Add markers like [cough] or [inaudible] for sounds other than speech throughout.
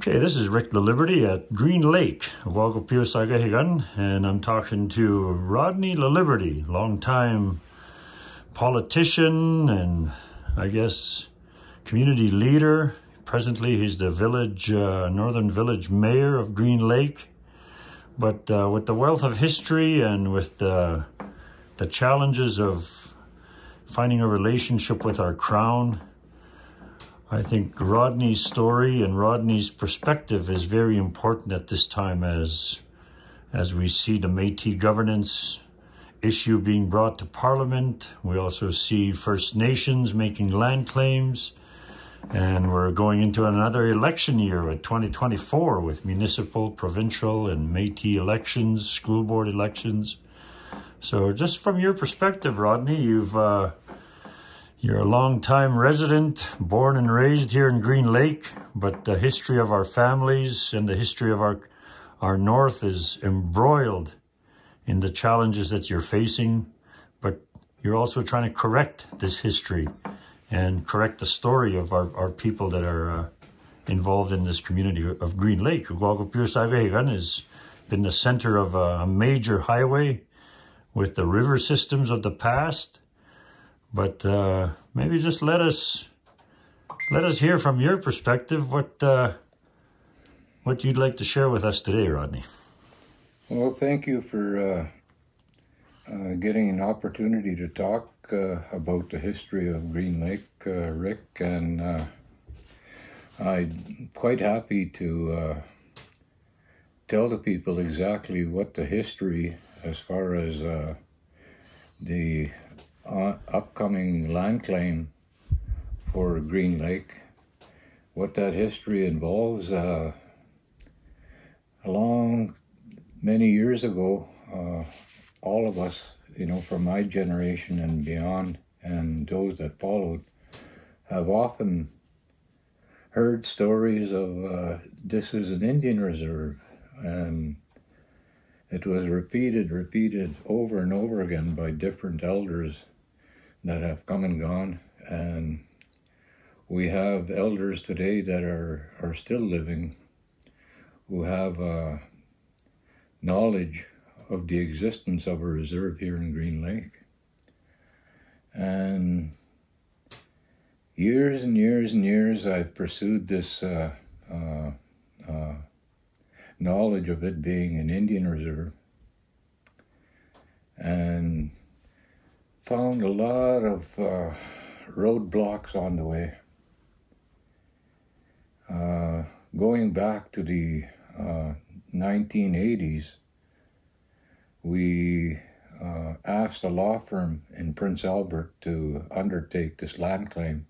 Okay, this is Rick Laliberte at Green Lake, Wagopio Sagahigan, and I'm talking to Rodney Laliberte, longtime politician and I guess community leader. Presently, he's the village, uh, Northern Village Mayor of Green Lake. But uh, with the wealth of history and with the, the challenges of finding a relationship with our crown, I think Rodney's story and Rodney's perspective is very important at this time as as we see the Métis governance issue being brought to Parliament. We also see First Nations making land claims. And we're going into another election year at 2024 with municipal, provincial, and Métis elections, school board elections. So just from your perspective, Rodney, you've uh, you're a long-time resident, born and raised here in Green Lake, but the history of our families and the history of our, our North is embroiled in the challenges that you're facing, but you're also trying to correct this history and correct the story of our, our people that are uh, involved in this community of Green Lake. Has been the center of a major highway with the river systems of the past but uh, maybe just let us let us hear from your perspective what uh, what you'd like to share with us today, Rodney. Well, thank you for uh, uh getting an opportunity to talk uh, about the history of Green Lake, uh, Rick, and I'm quite happy to tell the people exactly what the history as far as the uh, upcoming land claim for Green Lake. What that history involves, uh, along many years ago, uh, all of us, you know, from my generation and beyond, and those that followed, have often heard stories of uh, this is an Indian reserve, and it was repeated, repeated over and over again by different elders that have come and gone. And we have elders today that are, are still living who have uh, knowledge of the existence of a reserve here in Green Lake. And years and years and years I've pursued this uh, uh, knowledge of it being an Indian reserve. And found a lot of uh, roadblocks on the way. Uh, going back to the uh, 1980s, we uh, asked a law firm in Prince Albert to undertake this land claim.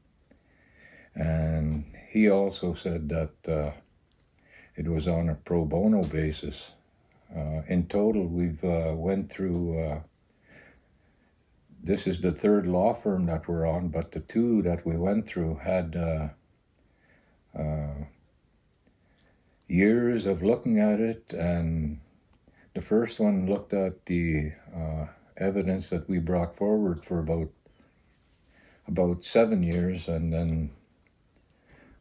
And he also said that uh, it was on a pro bono basis. Uh, in total, we've went through this is the third law firm that we're on, but the two that we went through had uh, uh, years of looking at it, and the first one looked at the uh, evidence that we brought forward for about about seven years, and then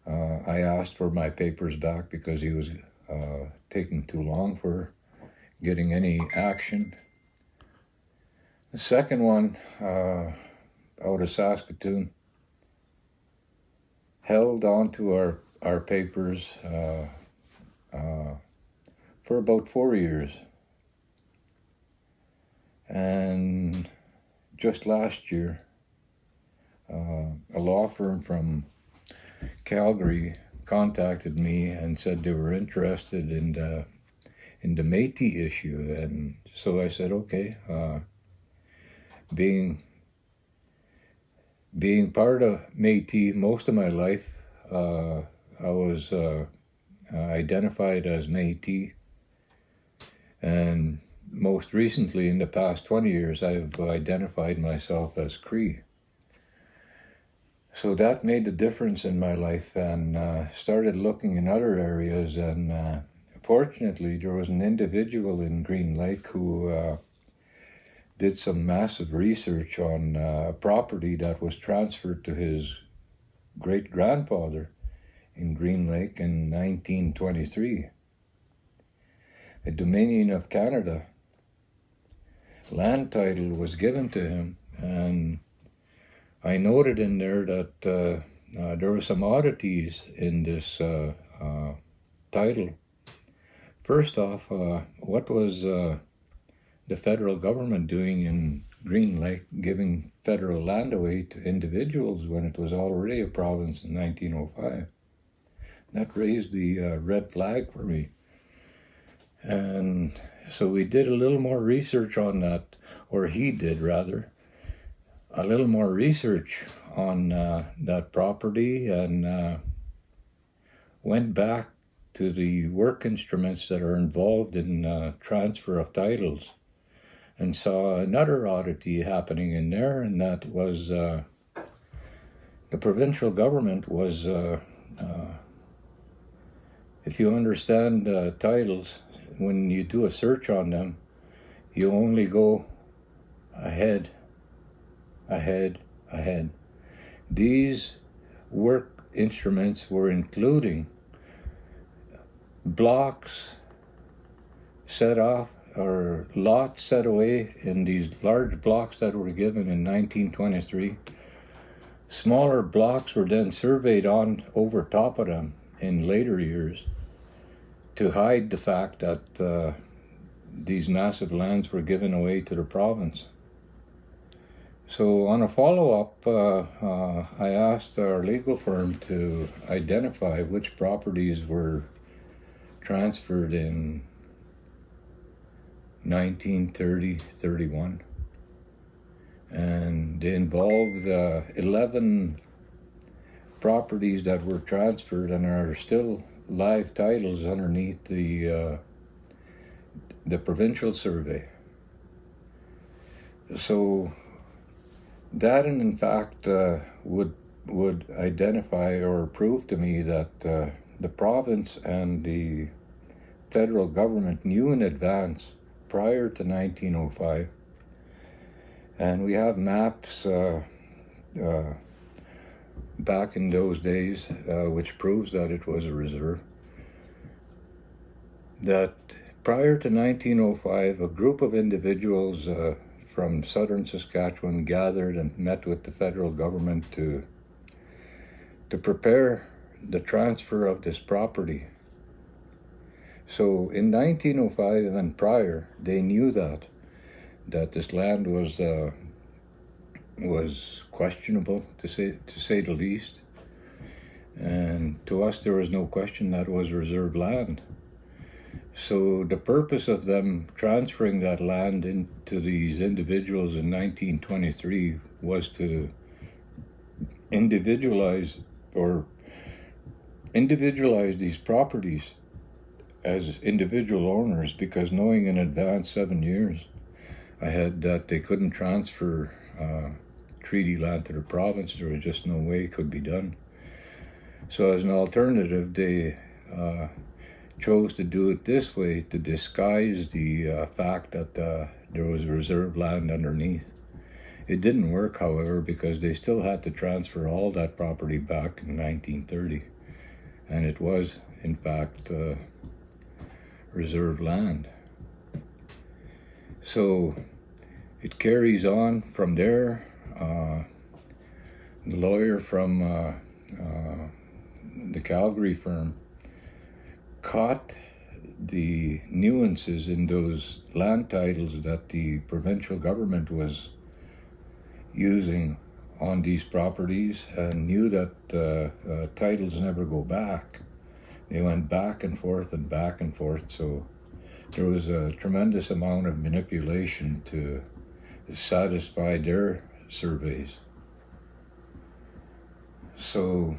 uh, I asked for my papers back because he was uh, taking too long for getting any action. The second one, uh, out of Saskatoon, held on to our, our papers uh, uh, for about four years. And just last year, uh, a law firm from Calgary contacted me and said they were interested in the in the Métis issue, and so I said, okay, uh, being being part of Métis most of my life, uh, I was uh, uh, identified as Métis, and most recently, in the past 20 years, I've identified myself as Cree. So that made a difference in my life, and uh, started looking in other areas. And uh, fortunately, there was an individual in Green Lake who uh, did some massive research on uh, a property that was transferred to his great grandfather in Green Lake in 1923. A Dominion of Canada land title was given to him, and I noted in there that uh, uh, there were some oddities in this uh, uh title. First off, uh, what was uh, the federal government doing in Green Lake giving federal land away to individuals when it was already a province in 1905? That raised the red flag for me. And so we did a little more research on that, or he did rather, a little more research on uh, that property and uh, went back to the work instruments that are involved in uh, transfer of titles and saw another oddity happening in there, and that was uh, the provincial government was, uh, uh, if you understand titles, when you do a search on them, you only go ahead, ahead, ahead. These work instruments were including blocks set off or lots set away in these large blocks that were given in 1923. Smaller blocks were then surveyed on over top of them in later years to hide the fact that uh, these massive lands were given away to the province. So, on a follow up, uh, uh, I asked our legal firm to identify which properties were transferred in 1930 31. And involved uh, 11 properties that were transferred and are still live titles underneath the uh, the provincial survey. So that, in fact, uh, would would identify or prove to me that uh, the province and the federal government knew in advance prior to 1905, and we have maps. Uh, uh back in those days, uh, which proves that it was a reserve. That prior to 1905, a group of individuals uh, from southern Saskatchewan gathered and met with the federal government to to prepare the transfer of this property. So in 1905 and prior, they knew that that this land was uh, was questionable to say to say the least. And to us, there was no question that was reserved land. So the purpose of them transferring that land into these individuals in 1923 was to individualize or individualize these properties as individual owners because knowing in advance seven years I had that they couldn't transfer uh, treaty land to the province. There was just no way it could be done. So, as an alternative, they uh, chose to do it this way to disguise the uh, fact that uh, there was reserved land underneath. It didn't work, however, because they still had to transfer all that property back in 1930. And it was, in fact, uh, reserved land. So it carries on from there uh, the lawyer from uh, uh, the Calgary firm caught the nuances in those land titles that the provincial government was using on these properties and knew that uh, uh, titles never go back. They went back and forth and back and forth, so there was a tremendous amount of manipulation to satisfy their surveys. So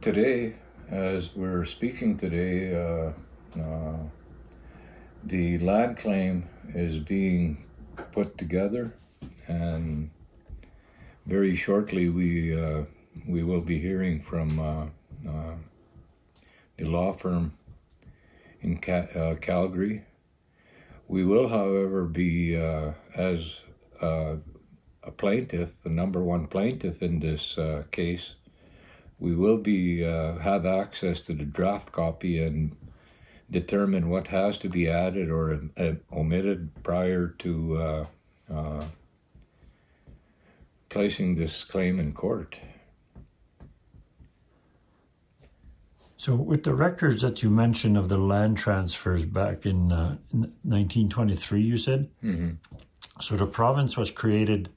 today, as we're speaking today, uh, uh, the land claim is being put together, and very shortly we uh, we will be hearing from uh, uh, the law firm in Ca- uh, Calgary. We will, however, be as a plaintiff, the number one plaintiff in this case, we will be uh, have access to the draft copy and determine what has to be added or uh, omitted prior to uh, uh, placing this claim in court. So, with the records that you mentioned of the land transfers back in, uh, in 1923, you said? Mm-hmm. So, the province was created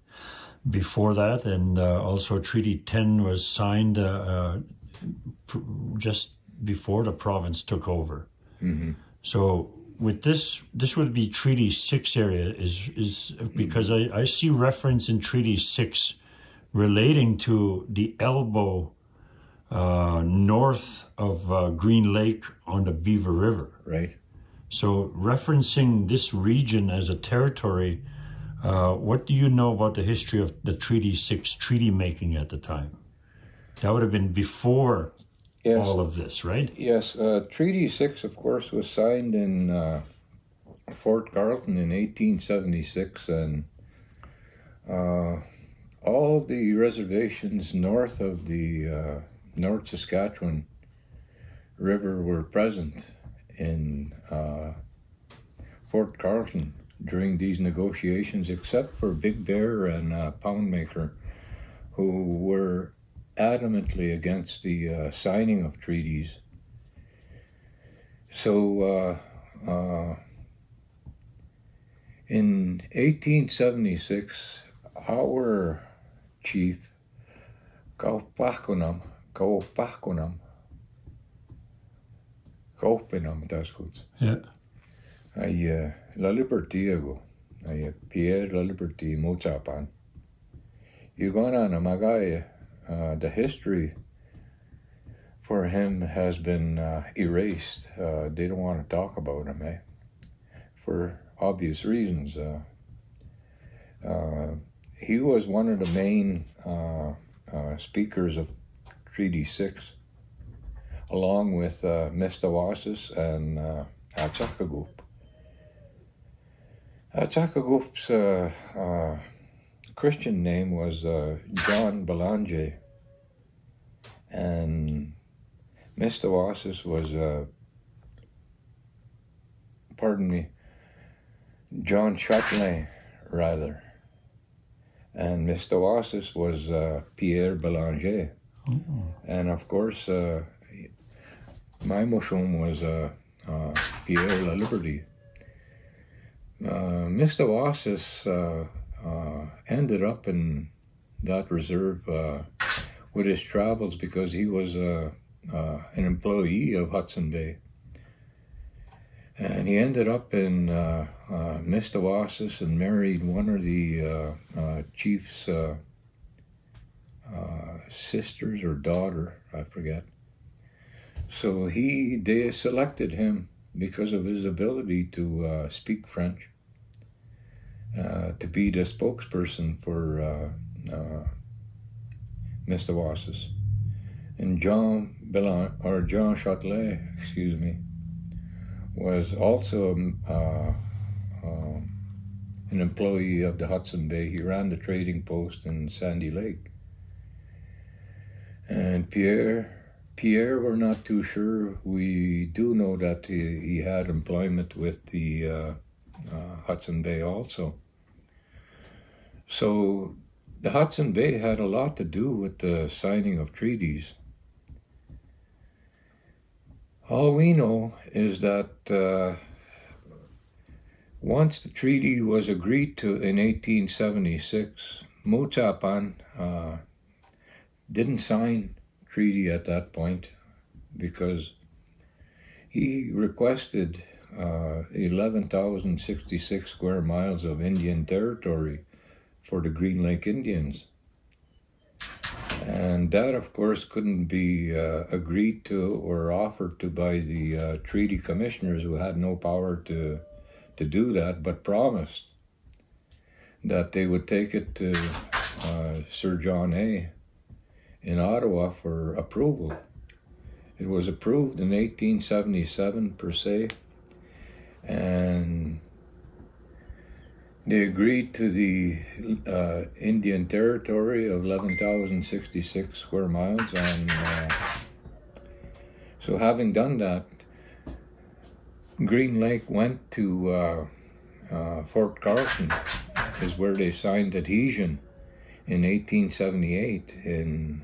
before that, and uh, also Treaty 10 was signed uh, uh just before the province took over. Mm-hmm. So, with this, this would be Treaty 6 area, is, is because mm-hmm. I, I see reference in Treaty 6 relating to the elbow uh, north of uh, Green Lake on the Beaver River. Right. So, referencing this region as a territory, uh, what do you know about the history of the Treaty 6 treaty making at the time? That would have been before yes. all of this, right? Yes. Uh, treaty 6, of course, was signed in uh, Fort Carlton in 1876, and uh, all the reservations north of the North Saskatchewan River were present in uh, Fort Carlton during these negotiations, except for Big Bear and uh, Poundmaker, who were adamantly against the uh, signing of treaties. So, uh, uh, in 1876, our chief, Kaupakunam, Kaupahkunam. Kaupinam, dat good. goed. Hij, uh, La Libertiago. Hij, Pierre Laliberte Mozapan. You go on a Magai, uh, the history for him has been uh, erased. Uh, they don't want to talk about him, eh? For obvious reasons. Uh, uh, he was one of the main uh, speakers of Treaty 6, along with uh, Mistawasis and uh, Ahtahkakoop's uh, uh, Christian name was uh, John [laughs] Belanger, and Mistawasis was, uh, pardon me, John Châtelain, rather. And Mistawasis was uh, Pierre Belanger. And of course, uh, my moshum was uh, uh, Pierre Laliberte. Uh, Mistawasis uh, uh, ended up in that reserve uh, with his travels because he was an employee of Hudson Bay. And he ended up in uh, Mistawasis and married one of the chief's uh, sisters or daughter, I forget. So he they selected him because of his ability to uh, speak French, uh, to be the spokesperson for uh, uh Mistawasis. And John Belon, or John Châtelet, excuse me, was also um, uh, um, an employee of the Hudson Bay. He ran the trading post in Sandy Lake. And Pierre, Pierre, we're not too sure. We do know that he, he had employment with the uh, uh, Hudson Bay also. So the Hudson Bay had a lot to do with the signing of treaties. All we know is that uh, once the treaty was agreed to in 1876, Mochapan, uh, didn't sign treaty at that point because he requested uh, 11,066 square miles of Indian territory for the Green Lake Indians. And that, of course, couldn't be uh, agreed to or offered to by the uh, treaty commissioners who had no power to, to do that, but promised that they would take it to uh, Sir John A in Ottawa for approval. It was approved in 1877 per se, and They agreed to the uh, Indian territory of 11,066 square miles, and uh, so having done that, Green Lake went to uh, uh Fort Carlton, is where they signed adhesion in 1878 in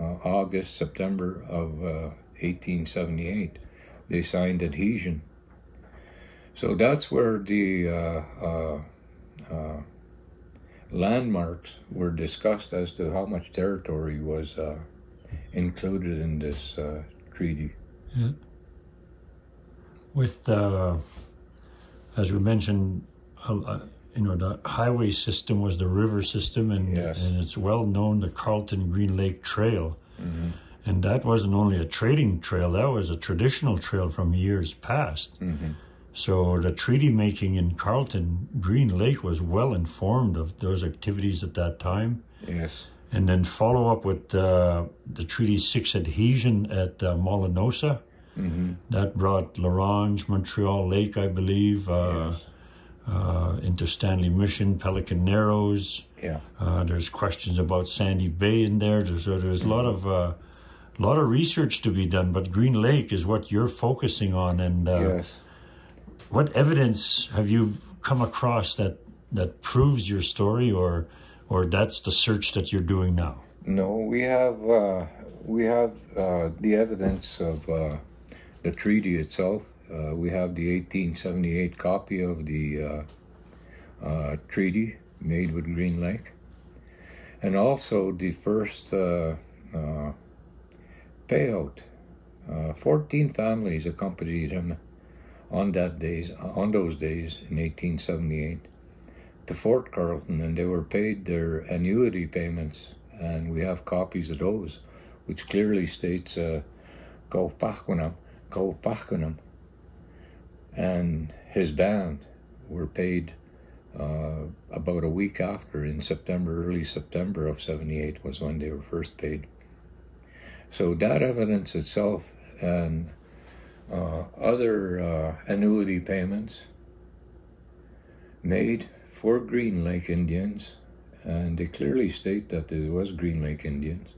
August, September of 1878. Uh, they signed adhesion. So that's where the uh, uh, landmarks were discussed as to how much territory was uh, included in this uh, treaty. Yeah. With, uh, as we mentioned, uh, you know, the highway system was the river system, and, yes. and it's well known the Carlton Green Lake Trail. Mm-hmm. And that wasn't only a trading trail, that was a traditional trail from years past. Mm-hmm. So the treaty making in Carlton, Green Lake was well informed of those activities at that time. Yes. And then follow up with uh, the Treaty 6 adhesion at uh, Molanosa. Mm-hmm. That brought La Ronge, Montreal Lake, I believe, uh, yes. Uh, into Stanley Mission, Pelican Narrows. Yeah. Uh, there's questions about Sandy Bay in there. There's, there's mm-hmm. a lot of a uh, lot of research to be done, but Green Lake is what you're focusing on, and yes what evidence have you come across that that proves your story, or or that's the search that you're doing now? No, we have uh, we have uh, the evidence of uh, the treaty itself. Uh, we have the 1878 copy of the uh, uh, treaty made with Green Lake, and also the first payout. 14 families accompanied him on that days on those days in 1878 to Fort Carlton, and they were paid their annuity payments, and we have copies of those, which clearly states uh, "Go Pachkunam, Go Pachkunam," and his band were paid uh, about a week after, in September, early September of '78 was when they were first paid. So that evidence itself and uh, other uh, annuity payments made for Green Lake Indians, and they clearly state that it was Green Lake Indians.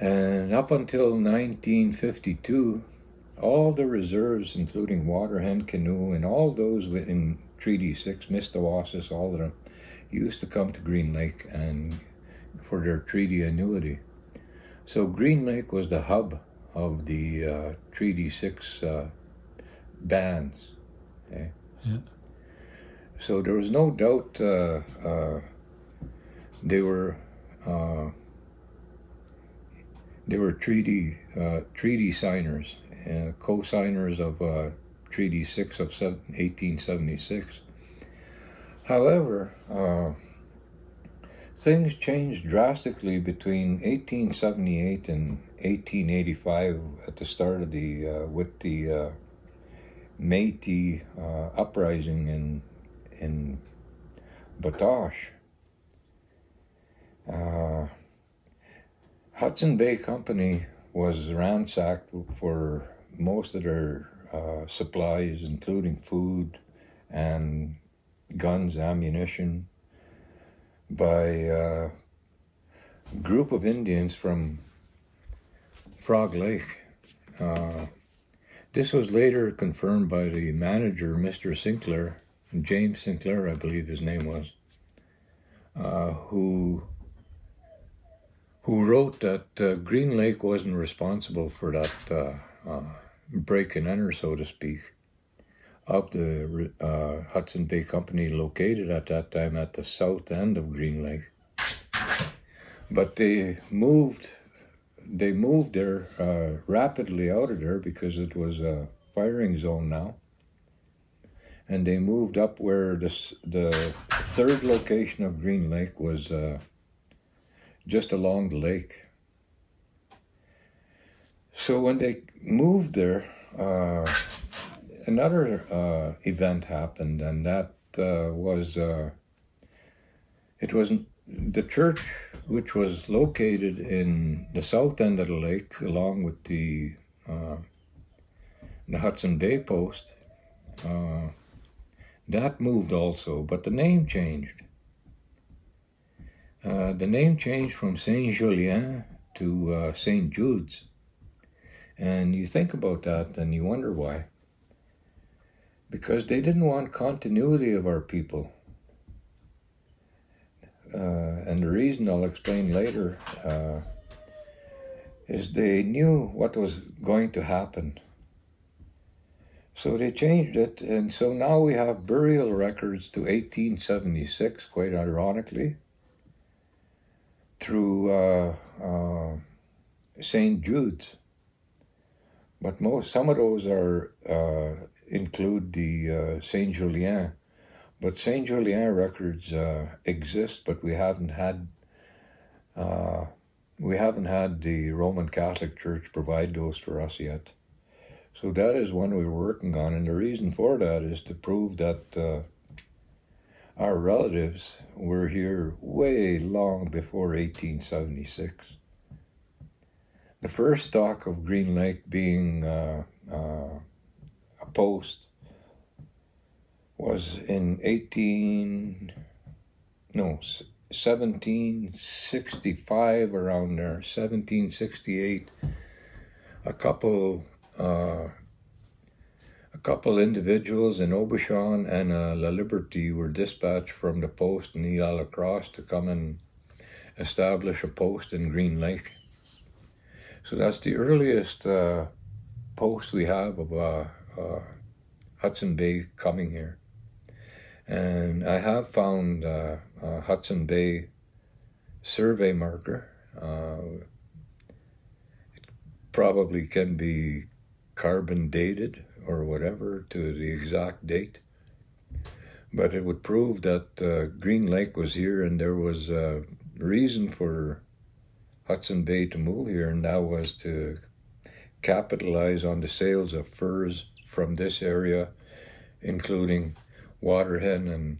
And up until 1952, all the reserves, including water hen canoe and all those within Treaty 6, Mistawasis, all of them, used to come to Green Lake and for their treaty annuity. So Green Lake was the hub of the uh, Treaty 6 uh, bands. Okay? Yeah. So there was no doubt uh, uh they were uh, they were treaty uh, treaty signers, co-signers of Treaty 6 of 1876. However, things changed drastically between 1878 and 1885 at the start of the uh, with the uh, Métis uh, uprising in in Batoche. Uh, Hudson Bay Company was ransacked for most of their uh, supplies, including food and guns, ammunition, by a group of Indians from Frog Lake. Uh, this was later confirmed by the manager, Mr. Sinclair, James Sinclair, I believe his name was, uh, who who wrote that uh, Green Lake wasn't responsible for that uh, uh, break and enter, so to speak, of the uh, Hudson Bay Company located at that time at the south end of Green Lake. But they moved they moved there uh, rapidly out of there because it was a firing zone now. And they moved up where this, the third location of Green Lake was uh, just along the lake. So when they moved there, uh, another uh, event happened, and that uh, was uh, it was the church which was located in the south end of the lake, along with the uh, the Hudson Bay Post, uh, that moved also, but the name changed. Uh, the name changed from Saint Julien to uh, St. Jude's. And you think about that and you wonder why. Because they didn't want continuity of our people. Uh, and the reason I'll explain later uh, is they knew what was going to happen. So they changed it, and so now we have burial records to 1876, quite ironically, through uh, uh, St. Jude's. But most some of those are uh, include the uh, Saint Julien, but Saint Julien records uh, exist, but we haven't had uh, we haven't had the Roman Catholic Church provide those for us yet. So that is one we're working on, and the reason for that is to prove that our relatives were here way long before 1876 the first stock of Green Lake being uh, uh, a post was in 18, no, 1765, around there, 1768. A couple, uh, couple individuals in Aubuchon and uh, Laliberte were dispatched from the post in Ile La Crosse to come and establish a post in Green Lake. So that's the earliest uh, post we have of uh, uh, Hudson Bay coming here. And I have found uh, Hudson Bay survey marker. Uh, it probably can be carbon dated or whatever to the exact date. But it would prove that uh, Green Lake was here and there was a reason for Hudson Bay to move here, and that was to capitalize on the sales of furs from this area, including Waterhen and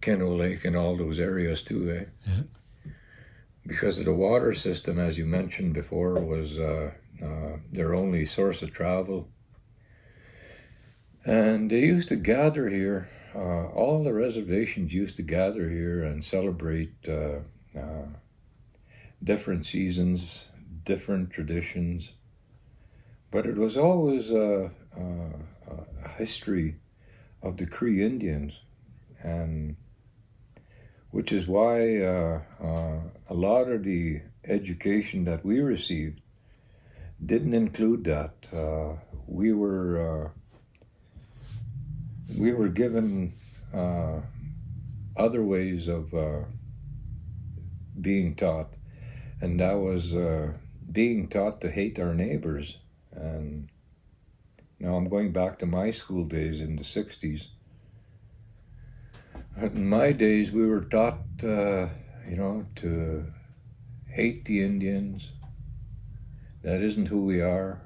Canoe Lake and all those areas too, eh? Yeah. Because of the water system, as you mentioned before, was uh, uh, their only source of travel. And they used to gather here, uh, all the reservations used to gather here and celebrate uh, uh, different seasons, different traditions. But it was always a, a, a history of the Cree Indians, and which is why uh, uh, a lot of the education that we received didn't include that. Uh, we were uh, we were given uh, other ways of uh, being taught and that was uh, being taught to hate our neighbors. And now I'm going back to my school days in the 60s. In my days, we were taught, uh, you know, to hate the Indians. That isn't who we are.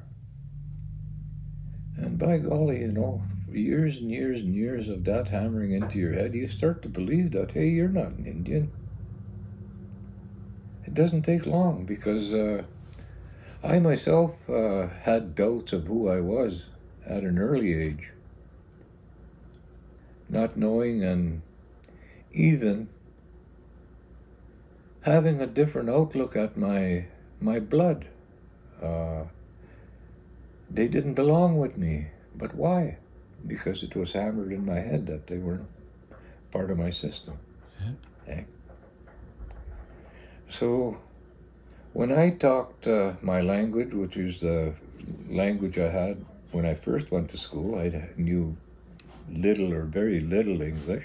And by golly, you know, years and years and years of that hammering into your head, you start to believe that, hey, you're not an Indian it doesn't take long because uh, I myself uh, had doubts of who I was at an early age. Not knowing and even having a different outlook at my my blood. Uh, they didn't belong with me. But why? Because it was hammered in my head that they weren't part of my system. Yeah. Okay? So when I talked uh, my language, which is the language I had when I first went to school, I knew little or very little English.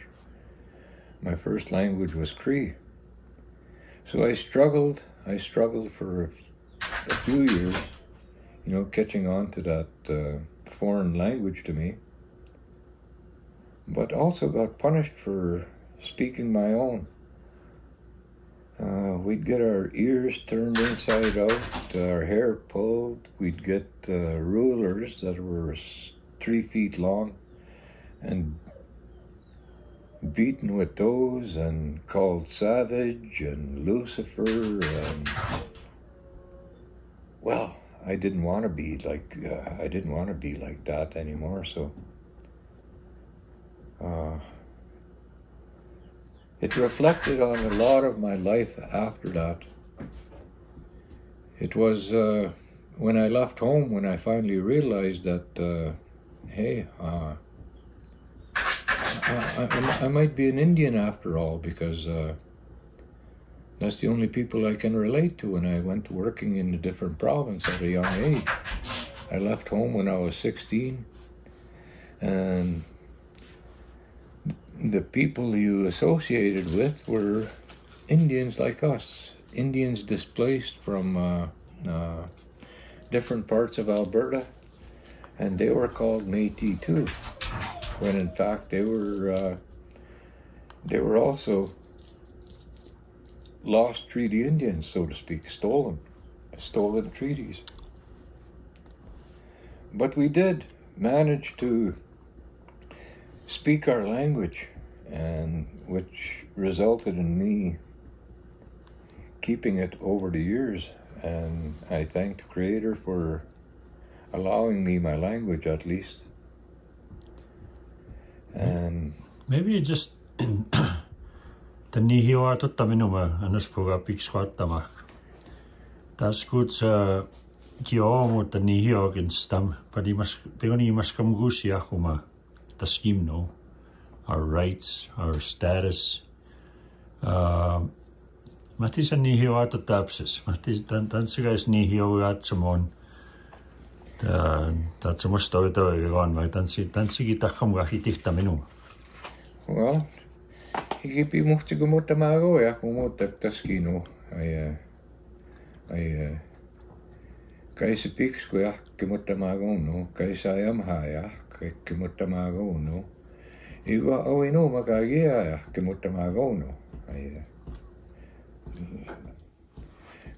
My first language was Cree. So I struggled, I struggled for a few years, you know, catching on to that uh, foreign language to me, but also got punished for speaking my own. Uh, we'd get our ears turned inside out, our hair pulled. We'd get uh, rulers that were three feet long and beaten with those and called savage and Lucifer and well, I didn't want to be like uh, I didn't want to be like that anymore. So uh, it reflected on a lot of my life after that. It was uh, when I left home when I finally realized that, uh, hey, uh, I, I, I, might be an Indian after all because uh, that's the only people I can relate to. And I went working in a different province at a young age. I left home when I was 16, and the people you associated with were Indians like us, Indians displaced from uh, uh, different parts of Alberta, and they were called Métis too, when in fact they were uh, they were also lost treaty Indians, so to speak, stolen, stolen treaties. But we did manage to speak our language, and which resulted in me keeping it over the years. And I thank the Creator for allowing me my language at least. And maybe you just [clears throat] the nihio tottaminuma anuspuga piksquattamak. That's good uh ki o mo ta ni hio gen stam pa di mas pe ni mas kam akuma ta scheme no our rights, our status. Uh, mä tiedän niihin jo aita täpsis. Mä tiedän tämän sikäis niihin jo jatsomoon. Tämä on semmoista oli toivon, vaan tämän sikin takkaan kahti tihtä minun. Well, hikipi muhtiko mutta mä roja, kun muuta taskinu. Ai, äh, ai, äh. kai se piksku jahki, mutta mä ruunu. Kai saa jamhaa jahki, mutta mä ruunu. Iwa no makagia ya ke muta magono.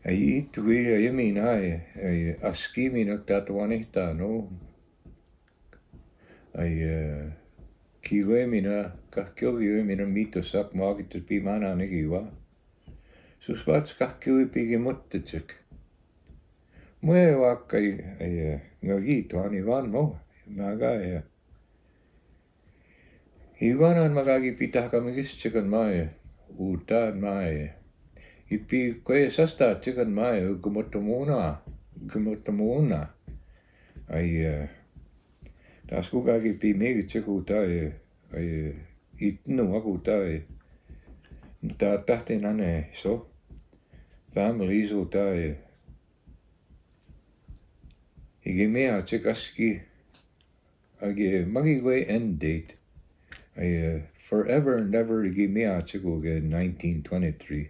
Ai itu ia ia mina ai ai aski mina tatuanehta no. Ai kiwe mina kahkio kiwe mina mito sak maagitus pi mana negi va. Sus vaats kahkio pigi mõttetsek. Mõe vakka ei, ei, no kiitu ani vanno, väga hea Iwanan magagipitahkamigis chicken maye, utan mai. Ipi kue sasta chicken maye, gumotomuna, gumotomuna. Ai, tas pi megi chiku tae, ai, itnu aku tae. Ta tahtin nane, so. Family isu tae. Igi mea chikaski, agi magi koe end date. I, forever and ever gi miatsugu ge 1923.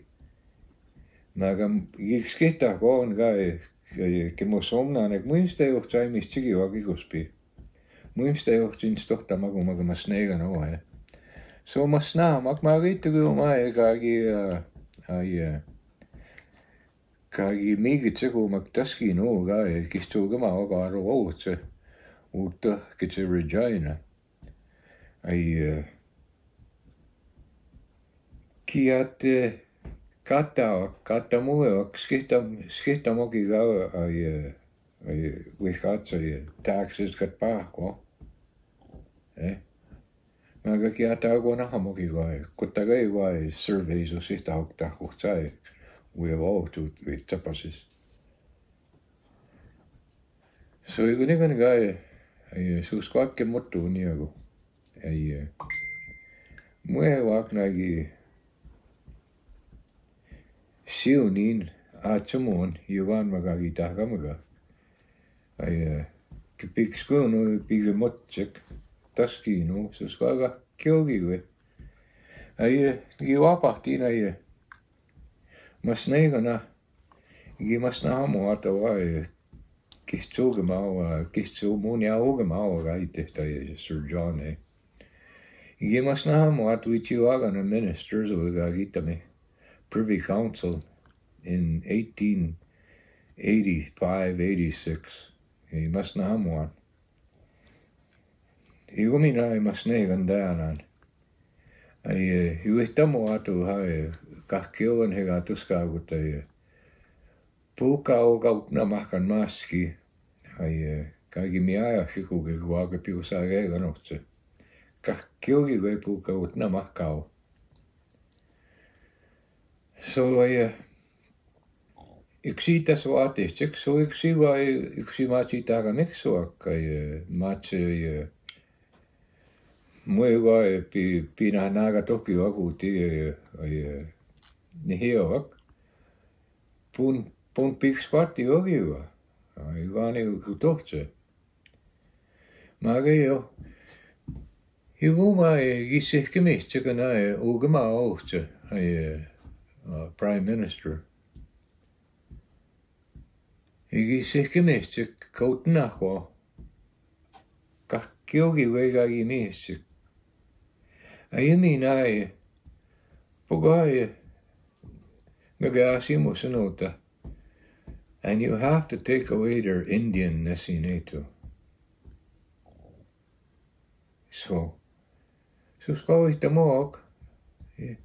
Aga ikskita koon ka, eh, kemo somnan, et muistejuht sai mis tsigivagi kuspi. Muistejuht siin tohta magu magu ma snega no nagu, he. Eh. So ma sna mak ma gitu kui eh, ma ega gi ai kagi mingi tsugu mak taski no ka, kes tu kõma aga aru ootse. Uut tõhkitse Regina ai eh, kia te eh, kata kata moe ak skifta skifta mogi ga ai eh, ai we hat so ye taxes kat pa ko eh? Ma ga kia ta go na ha mogi ga ko ta ga ga surveys o sita ok ta ko tsa e we va o tu we tapasis. So i go ne ga ga ai sus ka ke motto ni ago Aí, muehuaknagi siunin atsamon iwan magagi tahkamaga. Aí, que piques kuno pige motsek taskino, sus kaga kiogiwe. Aí, iwapahtin aí. Mas neigana, gimas naamu atawa ee kihtsuuge maua, kihtsuumuni auge maua kaitehtaja, Sir John, ei. Gi mas na mo atu i tiu aga na ministers o ga gita me Privy Council in 1885 86 i mas na mo i gumi na i mas neigan danan ai i witamo atu hae kahkioan he gatuska ko te puka o kaut na makan maski. Ai kai mi aia hiku ke carqueiro gai puka utna markau. Soloje yksi tässä vaatis, eikö se yksi vai yksi maatsi takan, eikö se kai maatsi muiga pi pina naga toki aku ti ni hioak pun pun piks parti oviva. Ivani ku tohtse. Magi jo. Hivuma e gisihke miste kana e ugama ohtse ai uh, prime minister. Igi sihke miste kaut nachwa. Kakiogi wega i miste. A ymi na e. Poga e. Gagasi mo sanota. And you have to take away their Indianness in So. So ska vi inte måk. Yeah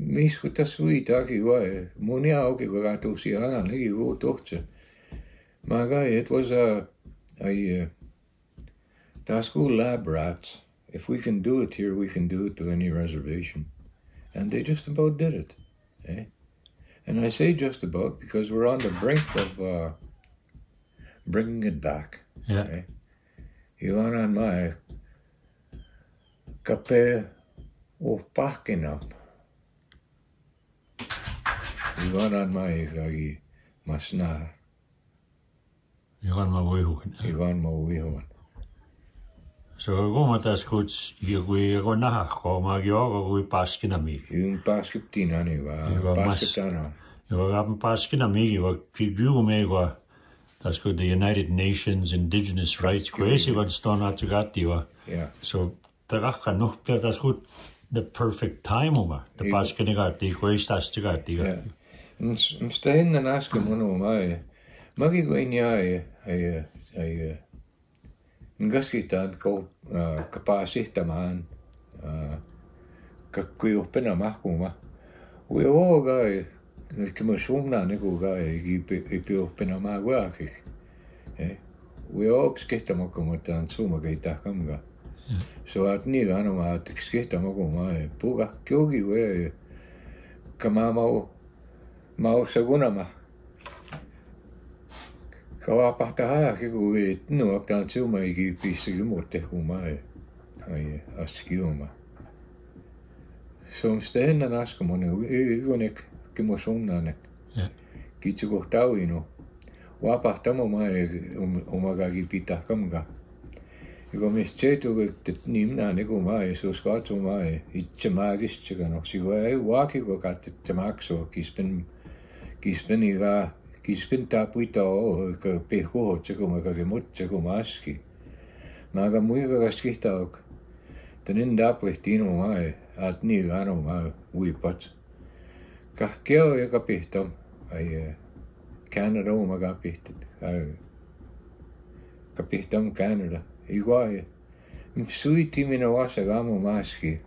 miskuta suitagi vai moni auki väga tusi ana ligi go tohtse my guy it was a a uh, da school lab rats if we can do it here we can do it to any reservation and they just about did it eh? and i say just about because we're on the brink of uh, bringing it back yeah eh? you on my kape o packing up Ivanan mai kagi masna. Ivan ma vuihukin. Ivan ma vuihukin. So ko matas kuts iyo kui ko naha ko ma gyo ko kui paskina mi. Yung paskiptina ni va. Paskiptana. Yo ga paskina mi wa ki gyu me ko tas ko the United Nations Indigenous Rights ko esi wa stona tugati wa. Yeah. So tarahka noh peatas hut the perfect time oma ta paske negati ko istasti gati ja mis ta enne naske mõnu ma ei magi kui nii ei ei ei ngaskitaan ko kapasihtamaan kakkuyuppena mahkuma ujoga ei Ehkä mä sumnaan niinku kai, ei piuppina maa kuakin. Ujooks kehtä mokko, mutta on summa kai tahkamga. Soatni anuma tekske tamago mae puga kyogi we kama mau mau sagunama. Kawa pahtaha kiku we tnu aktan tsuma igi pisigi motte kumae. Ai askiuma. Som stehenna naska mone igonek kimo somnanek. Kitsukohtauino. Vapahtamo mae omagagi pitahkamga ega mis seetõttu, et nii mina nagu ma ei suuska atuma, itse ma kistega, noh, sigu ei vaagi kui katet maksu, kispen, kispen iga, kispen tapuita, pehku otsegu, ma kõige mõttegu maski. no aga muidugi kas kihta, ta nende abihtinu ma ei, et nii ka no ma võivad. kah keo ja ka pihta, ei, käänne looma ka pihta, ka pihta on käänne Igual, mssuiti minowasa gamo maski.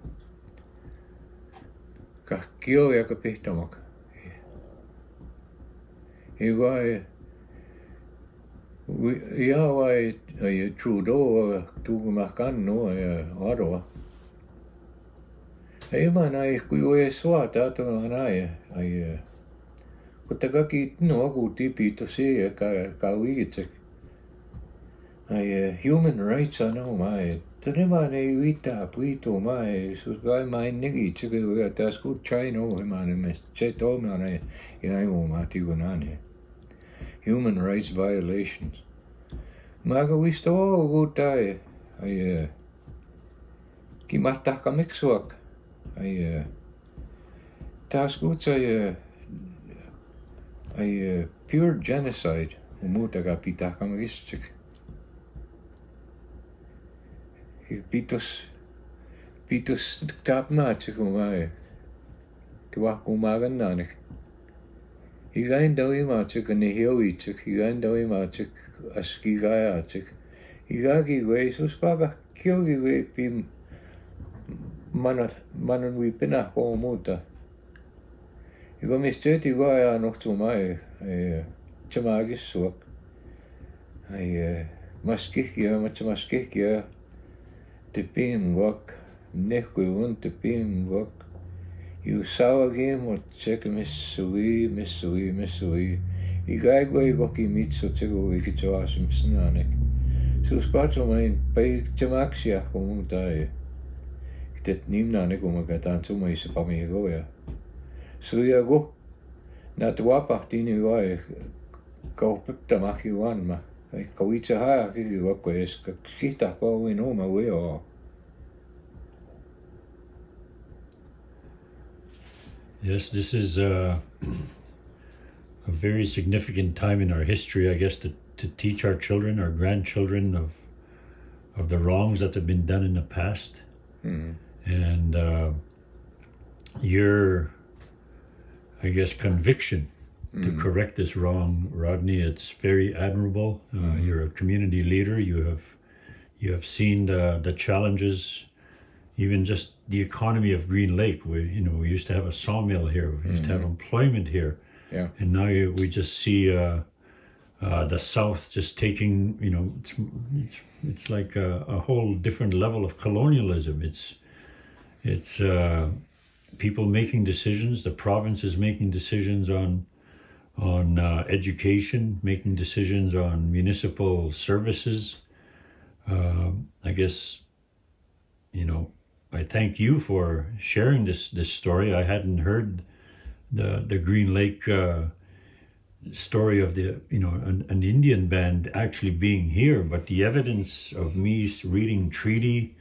Kahkio ja kapihtamak. Igual, Jawai Trudeau tuumakan no arva. Ei ma näe, kui e USA teatud on näe, ei. Kuitenkin no, kun tipi tosi, ka, ka viitsek. I no to no to ai human rights ana mai Tene ma ne wita puito mai sus gai mai nigi chike ga ta sku China o ma ne me che to ma ne ia mo ma ti go na human rights violations. Maga wista o go tai ai uh, ki mata ka mixuak ai uh, ta sku uh, ai ai pure genocide umuta ga pita ka magistik. Pieters, Pieters taap maatse kun waaien. Kwa kun magan nanig. Igain dawi maatsik en heel ietsik, igain dawi maatsik as gigai aatsik. Iga gigai sus paga kio gigai pim manat manan wi pina ko muuta. Iga mis tööti ka ja noh tuma ei tšamaagis suak. ei maskihki ja matšamaskihki ja tepingok, nekoj un tepingok. E o sal agemo tsek mesui, mesui, mesui. I kaigo ei koki mitso tsegu ikitso asim sinanek. Sus katsomain päik tsemaks jah kumu tai. Kitet nimna negu ma kätan sumaise pamihe koja. Suja ku. Nad vapahti nii vae kaupõttamahju andma wapa tini goi kau pipta maki wan ma. Kai kau ita haya kiki wako ka kita ko win o ma we o. Yes, this is uh, a very significant time in our history, I guess, to, to teach our children, our grandchildren, of of the wrongs that have been done in the past. Mm. And uh, your, I guess, conviction to correct this wrong, Rodney, it's very admirable. Uh, You're a community leader. You have you have seen the, the challenges, even just the economy of Green Lake. We you know we used to have a sawmill here. We used to have employment here. Yeah. and now you, we just see uh, uh, the South just taking, you know, it's it's, it's like a, a whole different level of colonialism. It's it's uh, people making decisions. The province is making decisions on on uh, education, making decisions on municipal services. Um, I guess, you know, I thank you for sharing this this story. I hadn't heard the the Green Lake uh, story of the you know an, an Indian band actually being here, but the evidence of me reading treaty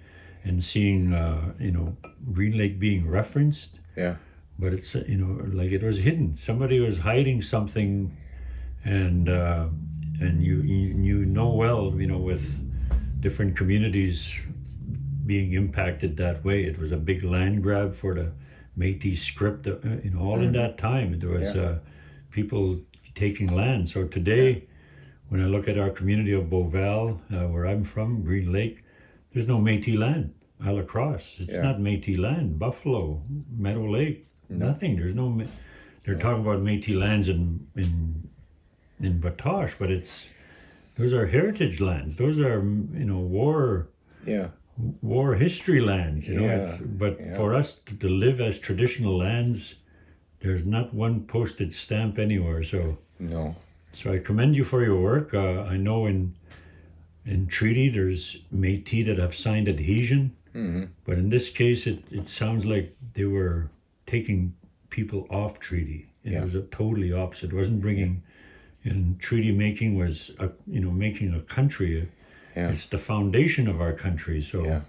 and seeing uh, you know Green Lake being referenced, Yeah. But it's you know like it was hidden. Somebody was hiding something, and uh, and you, you you know well you know with different communities being impacted that way. It was a big land grab for the Métis scrip. Uh, you know, all in that time there was Yeah. uh, people taking land. So today, when I look at our community of Beauval, uh, where I'm from, Green Lake, there's no Métis land. À la Crosse, it's Yeah. not Métis land. Buffalo, Meadow Lake, nothing. There's no. They're talking about Métis lands in in in Batoche, but it's those are heritage lands. Those are you know war Yeah. war history lands. You know, Yeah, it's, but yeah. for us to, to live as traditional lands, there's not one postage stamp anywhere. So No. so I commend you for your work. Uh, I know in in treaty there's Métis that have signed adhesion, Mm-hmm. but in this case it, it sounds like they were taking people off treaty. And Yeah. It was a totally opposite. It wasn't bringing. And treaty making was, a, you know, making a country. Yeah. It's the foundation of our country. So Yeah.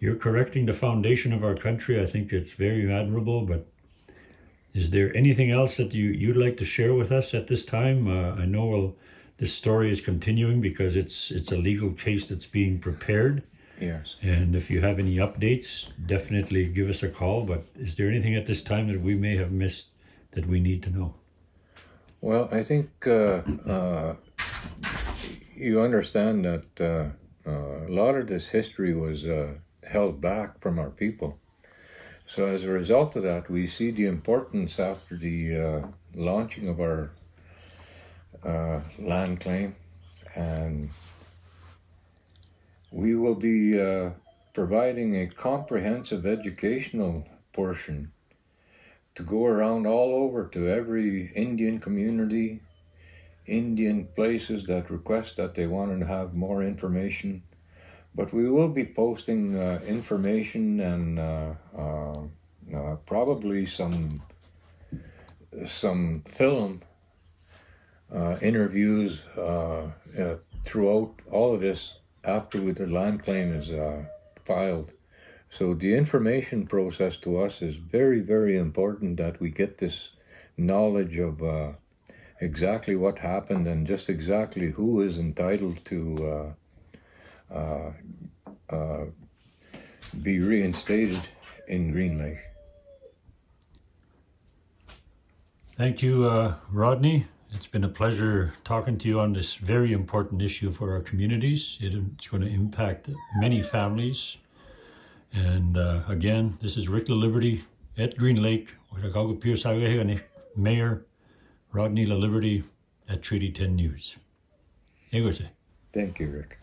you're correcting the foundation of our country. I think it's very admirable. But is there anything else that you you'd like to share with us at this time? Uh, I know well, this story is continuing because it's it's a legal case that's being prepared. Yes. And if you have any updates, definitely give us a call. But is there anything at this time that we may have missed that we need to know? Well, I think uh, uh, you understand that uh, uh, a lot of this history was uh, held back from our people. So, as a result of that, we see the importance after the uh, launching of our uh, land claim, and we will be uh, providing a comprehensive educational portion to go around all over to every Indian community, Indian places that request that they want to have more information. But we will be posting uh, information and uh, uh, uh, probably some some film uh, interviews throughout all of this after the land claim is uh, filed. So the information process to us is very, very important that we get this knowledge of uh, exactly what happened and just exactly who is entitled to uh, uh, uh, be reinstated in Green Lake. Thank you, uh, Rodney. It's been a pleasure talking to you on this very important issue for our communities. It's going to impact many families. And uh, again, this is Rick Laliberte at Green Lake Mayor Rodney Laliberte at Treaty 10 News. Thank you, Rick.